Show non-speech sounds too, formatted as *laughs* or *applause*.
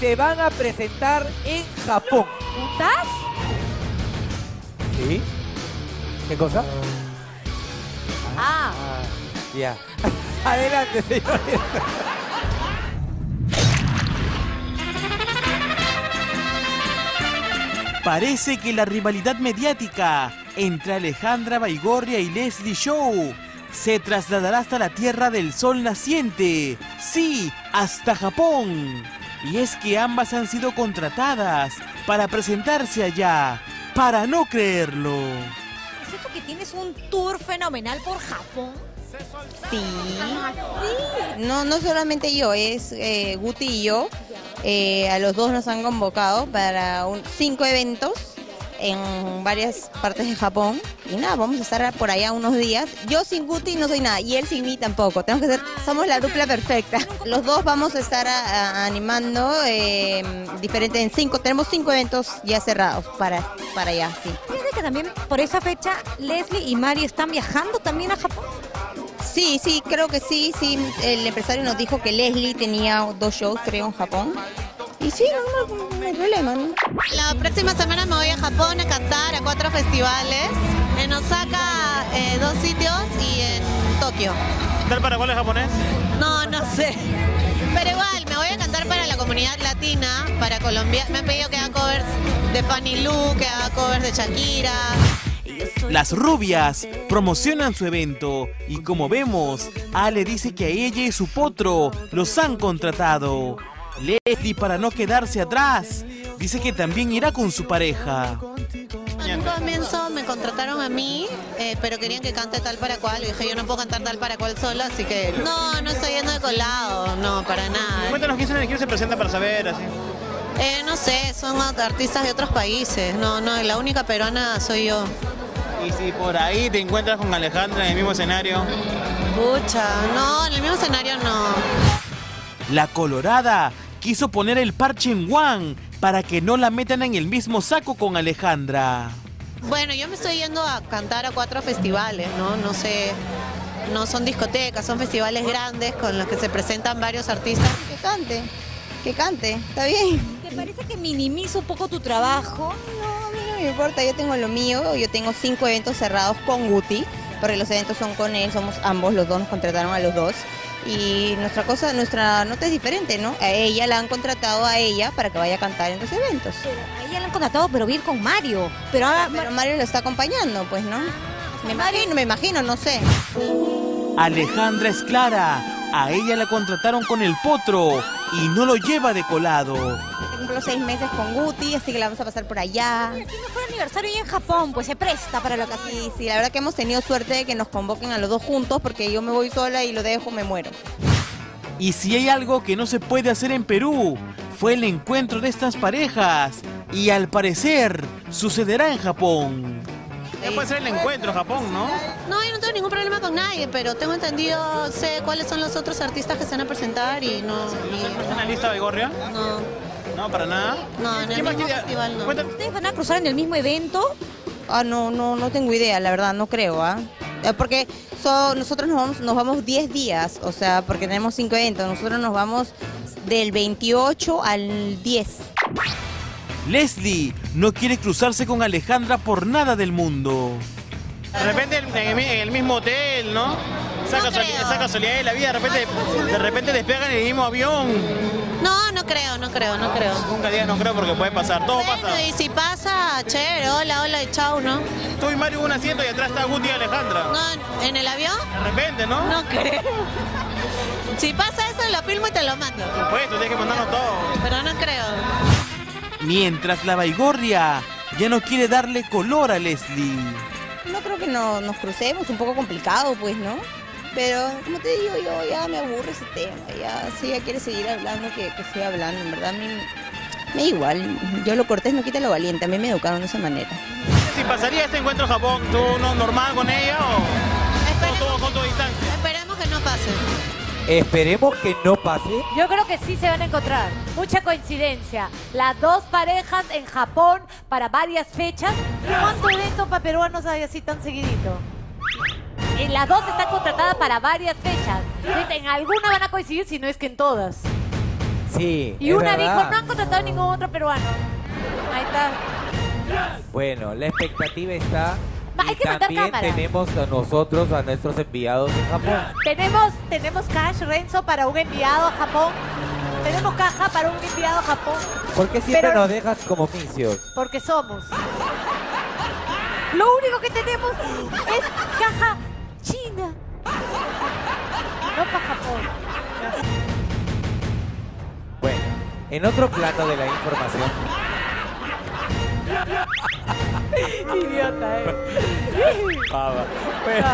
se van a presentar en Japón. ¿Juntas? ¿Sí? ¿Qué cosa? Ah, Ya. *laughs* Adelante, señores. Parece que la rivalidad mediática entre Alejandra Baigorria y Leslie Show se trasladará hasta la Tierra del Sol naciente. Sí, hasta Japón. Y es que ambas han sido contratadas para presentarse allá. Para no creerlo. ¿es cierto que tienes un tour fenomenal por Japón? Sí. No, no solamente yo, es eh, Guti y yo. Eh, a los dos nos han convocado para un- cinco eventos en varias partes de Japón. Y nada, vamos a estar por allá unos días. Yo sin Guti no soy nada y él sin mí tampoco. Tenemos que ser, somos la dupla perfecta. Los dos vamos a estar a- a- animando eh, diferente en cinco. Tenemos cinco eventos ya cerrados para, para allá, sí. Fíjate que también por esa fecha Leslie y Mari están viajando también a Japón. Sí, sí, creo que sí, sí. El empresario nos dijo que Leslie tenía dos shows, creo, en Japón. Y sí, no, no, no hay problema, ¿no? La próxima semana me voy a Japón a cantar a cuatro festivales. En Osaka, eh, dos sitios y en Tokio. ¿Tal para cuál es japonés? No, no sé. Pero igual, me voy a cantar para la comunidad latina, para Colombia. Me han pedido que haga covers de Fanny Lu, que haga covers de Shakira. Las rubias promocionan su evento y como vemos, Ale dice que a ella y su potro los han contratado. Leslie, para no quedarse atrás, dice que también irá con su pareja. En un comienzo me contrataron a mí, eh, pero querían que cante tal para cual. Y dije, yo no puedo cantar tal para cual solo, así que no, no estoy yendo de colado, no, para nada. Cuéntanos quién se, quién se presenta para saber así. Eh, no sé, son artistas de otros países. No, no, la única peruana soy yo. Y si por ahí te encuentras con Alejandra en el mismo escenario. Pucha, no, en el mismo escenario no. La Colorada quiso poner el parche en Juan para que no la metan en el mismo saco con Alejandra. Bueno, yo me estoy yendo a cantar a cuatro festivales, ¿no? No sé, no son discotecas, son festivales grandes con los que se presentan varios artistas. Que cante, que cante, está bien. ¿Te parece que minimiza un poco tu trabajo? No, a mí no me importa, yo tengo lo mío, yo tengo cinco eventos cerrados con Guti, porque los eventos son con él, somos ambos, los dos nos contrataron a los dos. Y nuestra cosa, nuestra nota es diferente, ¿no? A ella la han contratado a ella para que vaya a cantar en los eventos. Pero a ella la han contratado, pero bien con Mario. Pero ahora Pero Mario lo está acompañando, pues, ¿no? Me Mario- imagino, me imagino, no sé. Alejandra es clara, a ella la contrataron con el potro y no lo lleva de colado. Cumplo seis meses con Guti, así que la vamos a pasar por allá. Qué mejor aniversario y en Japón, pues se presta para lo que así. Sí, sí, la verdad que hemos tenido suerte de que nos convoquen a los dos juntos porque yo me voy sola y lo dejo, me muero. Y si hay algo que no se puede hacer en Perú, fue el encuentro de estas parejas. Y al parecer, sucederá en Japón. Ya puede ser el encuentro, Japón, ¿no? No, yo no tengo ningún problema con nadie, pero tengo entendido, sé cuáles son los otros artistas que se van a presentar y no, ¿En la lista de Gorria? no, No, para nada. no, en el mismo festival no. ¿Ustedes van a cruzar en el mismo evento? Ah, no, no, no tengo idea, la verdad, no creo, ¿ah? Eh, Porque so- nosotros nos vamos, nos vamos 10 días, o sea, porque tenemos 5 eventos, nosotros nos vamos del 28 al 10. Leslie no quiere cruzarse con Alejandra por nada del mundo. De repente en el, mismo hotel, ¿no? Esa No casualidad- creo. esa casualidad de la vida, de repente, de repente despegan en el mismo avión. No, no creo, no creo, no creo. Nunca digas no creo porque puede pasar, todo Bueno, y si pasa, chévere, hola, hola y chau, ¿no? Tú y Mario un asiento y atrás está Guti y Alejandra. No, ¿en el avión? De repente, ¿no? No creo. *laughs* Si pasa eso, lo filmo y te lo mando. Por supuesto, tienes que mandarnos Mientras la Baigorria ya no quiere darle color a Leslie. No creo que no, nos crucemos, un poco complicado, pues, ¿no? Pero, como te digo, yo ya me aburre ese tema, ya, si ella quiere seguir hablando, que, que siga hablando, en verdad, a mí me da igual, yo lo cortés no quita lo valiente, a mí me educaron de esa manera. Si pasaría este encuentro en Japón, ¿tú no, normal con ella o Esperemos, con tu distancia? esperemos que no pase. Esperemos que no pase. Yo creo que sí se van a encontrar. Mucha coincidencia. Las dos parejas en Japón para varias fechas. ¿Cuánto evento para peruanos hay así tan seguidito? Y las dos están contratadas para varias fechas. Entonces, en alguna van a coincidir, si no es que en todas. Sí. Y es una verdad. dijo, no han contratado ningún otro peruano. Ahí está. Bueno, la expectativa está. Hay que también tenemos a nosotros, a nuestros enviados en Japón. Tenemos, tenemos cash, Renzo, para un enviado a Japón. Tenemos caja para un enviado a Japón. ¿Por qué siempre Pero- nos dejas como misios? Porque somos. Lo único que tenemos es caja china. No para Japón. Bueno, en otro plano de la información. *laughs* Idiota, eh. *laughs* Pava. Bueno,